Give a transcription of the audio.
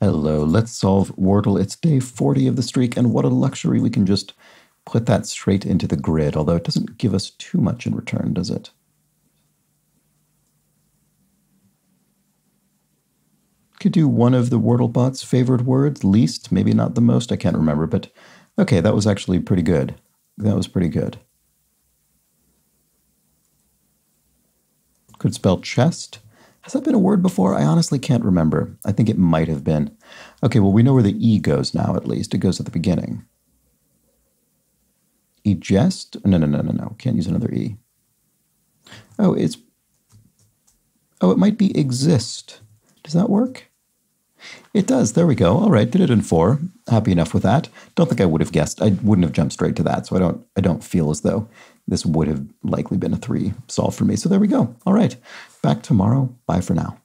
Hello, let's solve Wordle. It's day 40 of the streak, and what a luxury we can just put that straight into the grid, although it doesn't give us too much in return, does it? Could do one of the WordleBot's favorite words, least, maybe not the most, I can't remember, but okay, that was actually pretty good. That was pretty good. Could spell chest. Has that been a word before? I honestly can't remember. I think it might have been. Okay, well, we know where the E goes now, at least. It goes at the beginning. E jest? No, no, no, no, no. Can't use another E. Oh, it's. Oh, it might be exist. Does that work? It does. There we go. All right, did it in four. Happy enough with that. Don't think I would have guessed. I wouldn't have jumped straight to that, so I don't. I don't feel as though this would have likely been a three solve for me. So there we go. All right, back tomorrow. Bye for now.